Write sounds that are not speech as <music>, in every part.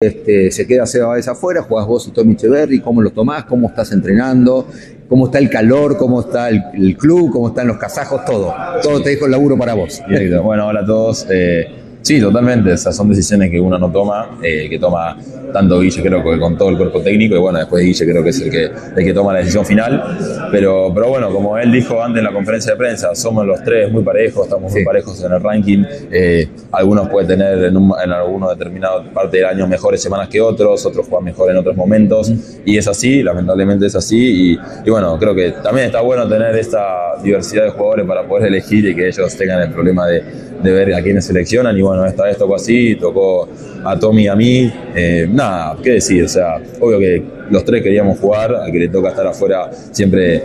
Este, se queda Seba Báez afuera, jugás vos y Tommy Echeverry, ¿cómo lo tomás? ¿Cómo estás entrenando? ¿Cómo está el calor? ¿Cómo está el, club? ¿Cómo están los casajos? Todo. Todo te dejo el laburo para vos. Bueno, hola a todos. Eh, sí, totalmente. Esas son decisiones que uno no toma, eh, que toma tanto Guille creo que con todo el cuerpo técnico y bueno, después Guille creo que es el que, el que toma la decisión final. Pero, pero bueno, como él dijo antes en la conferencia de prensa, somos los tres muy parejos, estamos muy parejos en el ranking. Eh, algunos pueden tener en, un, en alguna determinada parte del año mejores semanas que otros, otros juegan mejor en otros momentos y es así, lamentablemente es así y, y bueno, creo que también está bueno tener esta diversidad de jugadores para poder elegir y que ellos tengan el problema de, de ver a quiénes seleccionan y bueno, esta vez tocó así, tocó a Tommy y a mí, eh, nada, qué decir, o sea, obvio que los tres queríamos jugar, al que le toca estar afuera siempre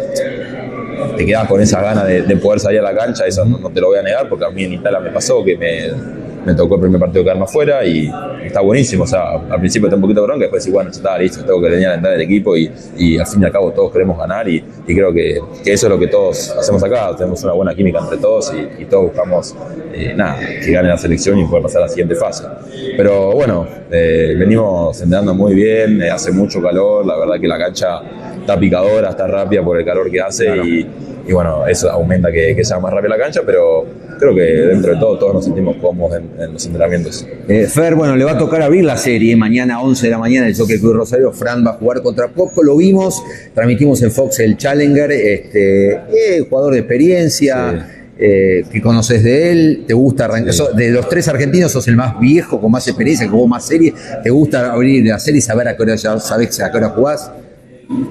te quedas con esa gana de, de poder salir a la cancha, eso no, no te lo voy a negar, porque a mí en Italia me pasó que me, me tocó el primer partido quedarme afuera y está buenísimo. O sea, al principio está un poquito bronca, después decís, bueno, ya está listo, tengo que venir a entrar del equipo y, y al fin y al cabo todos queremos ganar y, y creo que, que eso es lo que todos hacemos acá, tenemos una buena química entre todos y, y todos buscamos eh, nada, que gane la selección y poder pasar a la siguiente fase. Pero bueno, eh, venimos entrenando muy bien, eh, hace mucho calor, la verdad que la cancha está picadora, está rápida por el calor que hace y, y bueno, eso aumenta que, que sea más rápida la cancha, pero creo que dentro de todo todos nos sentimos cómodos en, en los entrenamientos. Eh, Fer, bueno, le va a tocar abrir la serie mañana a 11 de la mañana el Jockey Club Rosario. Fran va a jugar contra Poco, lo vimos, transmitimos en Fox el Challenger, este, eh, jugador de experiencia. eh, que conoces de él, te gusta arrancar, Sí. de los tres argentinos sos el más viejo, con más experiencia, jugó más serie, te gusta abrir la serie y saber a qué hora ya sabes a qué hora jugás.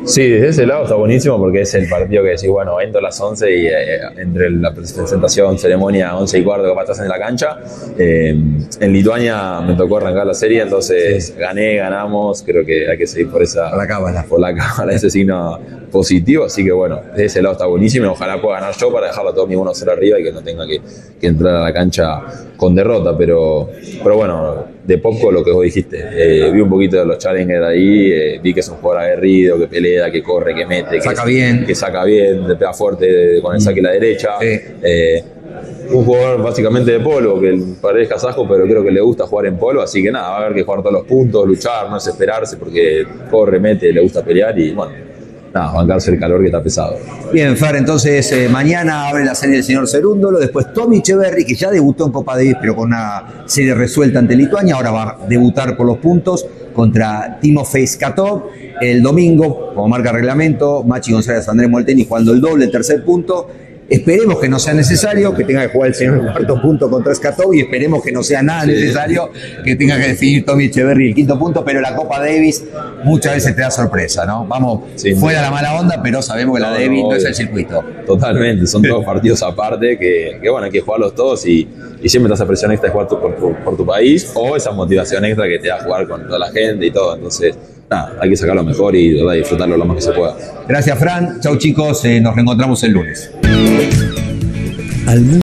Sí, desde ese lado está buenísimo porque es el partido que decís, bueno, entro a las 11 y eh, entre la presentación, ceremonia, 11 y cuarto, capaz estás en la cancha. Eh, en Lituania me tocó arrancar la serie, entonces gané, ganamos, creo que hay que seguir por esa Por la cábala. por la <laughs> cámara, ese signo positivo, así que bueno, desde ese lado está buenísimo y ojalá pueda ganar yo para dejarlo todo mi 1-0 arriba y que no tenga que, que entrar a la cancha con derrota, pero, pero bueno, de poco lo que vos dijiste, eh, vi un poquito de los Challenger ahí, eh, vi que es un jugador aguerrido, que pelea, que corre, que mete, que Saca bien. que saca bien, te pega fuerte con el saque a la derecha. Sí. Eh, un jugador básicamente de polo, que parece kazajo, pero creo que le gusta jugar en polo, así que nada, va a haber que jugar todos los puntos, luchar, no desesperarse, porque corre, mete, le gusta pelear y bueno, nada, bancarse el calor que está pesado. Bien, Fer, entonces eh, mañana abre la serie del señor Cerúndolo, después Tommy Echeverry, que ya debutó en Copa Davis, pero con una serie resuelta ante Lituania, ahora va a debutar por los puntos contra Timofey Skatov. El domingo, como marca reglamento, Machi González Andrés Molteni jugando el doble, el tercer punto. Esperemos que no sea necesario que tenga que jugar el señor el cuarto punto contra Skatov y esperemos que no sea nada necesario que tenga que definir Tommy Echeverry el quinto punto, pero la Copa Davis muchas veces te da sorpresa, ¿no? Vamos, Sí, fuera la mala onda, pero sabemos que la No, Davis no, no es el circuito. Totalmente, son todos <laughs> partidos aparte que, que, bueno, hay que jugarlos todos y, y siempre te esa presión extra de jugar tu- por, tu, por tu país o esa motivación extra que te da jugar con toda la gente y todo. Entonces, nada, hay que sacarlo mejor y disfrutarlo lo más que se pueda. Gracias, Fran. Chau, chicos. Eh, nos reencontramos el lunes. Al mundo